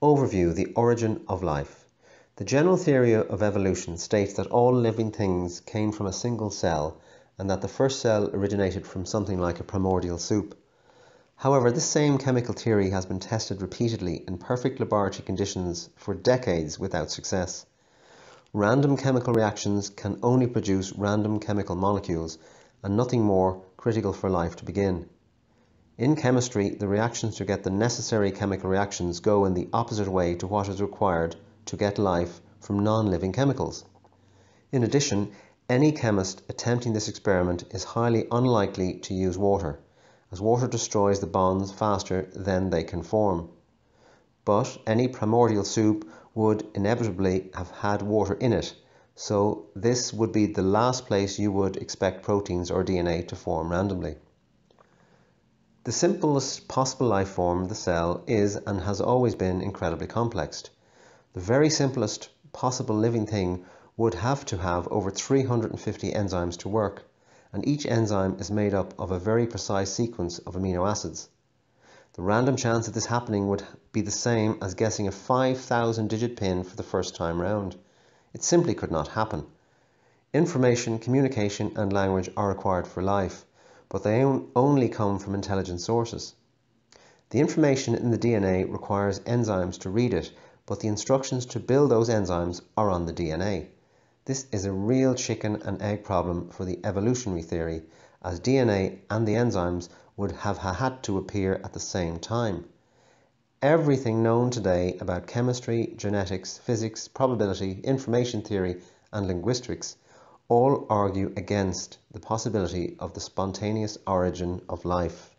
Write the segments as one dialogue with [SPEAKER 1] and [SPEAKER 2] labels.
[SPEAKER 1] Overview The Origin of Life. The general theory of evolution states that all living things came from a single cell and that the first cell originated from something like a primordial soup. However, this same chemical theory has been tested repeatedly in perfect laboratory conditions for decades without success. Random chemical reactions can only produce random chemical molecules and nothing more critical for life to begin. In chemistry, the reactions to get the necessary chemical reactions go in the opposite way to what is required to get life from non-living chemicals. In addition, any chemist attempting this experiment is highly unlikely to use water, as water destroys the bonds faster than they can form. But any primordial soup would inevitably have had water in it, so this would be the last place you would expect proteins or DNA to form randomly. The simplest possible life form, the cell, is and has always been incredibly complex. The very simplest possible living thing would have to have over 350 enzymes to work, and each enzyme is made up of a very precise sequence of amino acids. The random chance of this happening would be the same as guessing a 5,000 digit pin for the first time round. It simply could not happen. Information, communication, and language are required for life but they only come from intelligent sources. The information in the DNA requires enzymes to read it, but the instructions to build those enzymes are on the DNA. This is a real chicken and egg problem for the evolutionary theory, as DNA and the enzymes would have had to appear at the same time. Everything known today about chemistry, genetics, physics, probability, information theory, and linguistics all argue against the possibility of the spontaneous origin of life.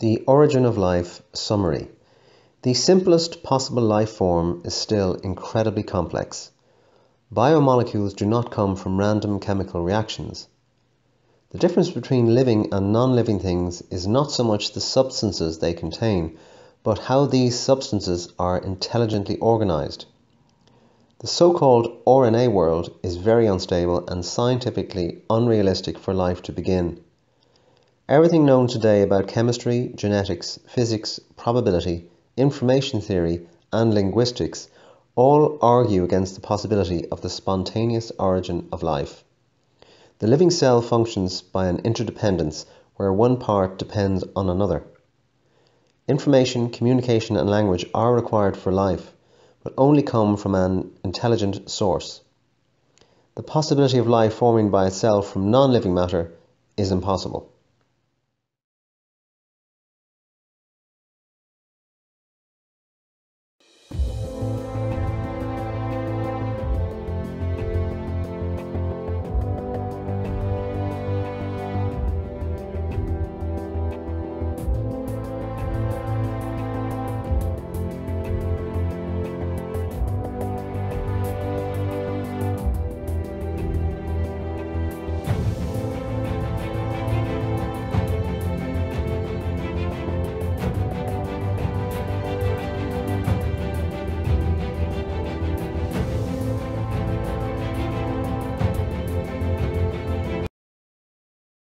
[SPEAKER 1] The origin of life summary. The simplest possible life form is still incredibly complex. Biomolecules do not come from random chemical reactions. The difference between living and non-living things is not so much the substances they contain, but how these substances are intelligently organized. The so-called RNA world is very unstable and scientifically unrealistic for life to begin. Everything known today about chemistry, genetics, physics, probability, information theory, and linguistics all argue against the possibility of the spontaneous origin of life. The living cell functions by an interdependence where one part depends on another. Information, communication, and language are required for life, but only come from an intelligent source. The possibility of life forming by itself from non living matter is impossible.